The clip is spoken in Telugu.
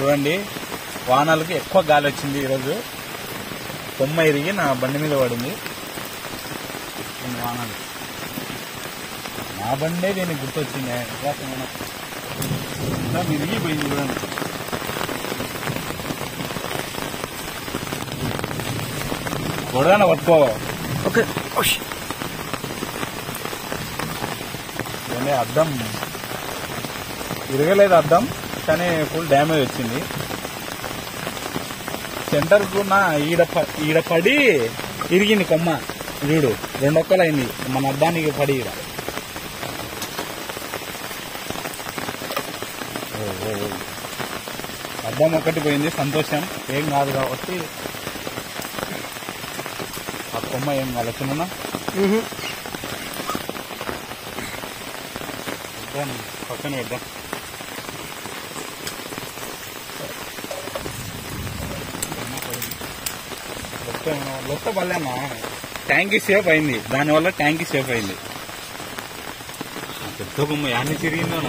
చూడండి వాహనాలకి ఎక్కువ గాలి వచ్చింది ఈరోజు. కొమ్మ ఇరిగి నా బండి మీద పడింది. వాహనాలు నా బండే దీనికి గుర్తొచ్చింది. విరిగిపోయింది చూడండి. గొడవన పట్టుకో. ఓకే. అద్దం? ఇరగలేదు అద్దం కానీ ఫుల్ డ్యామేజ్ వచ్చింది. సెంటర్ కున్న ఈడ ఈడ పడి ఇరిగింది కొమ్మ. చూడు రెండొక్కలైంది. మన అద్దానికి పడి ఈడ. అద్దం ఒకటి పోయింది సంతోషం. ఏం కాదు కాబట్టి ఆ కొమ్మ ఏం కాదు చిన్న పక్కన పెడదాం. లొత్త పల్లెమ్మా ట్యాంకీ సేఫ్ అయింది. దానివల్ల ట్యాంకీ సేఫ్ అయింది. పెద్ద బొమ్మ యాన్ని తిరిగిందో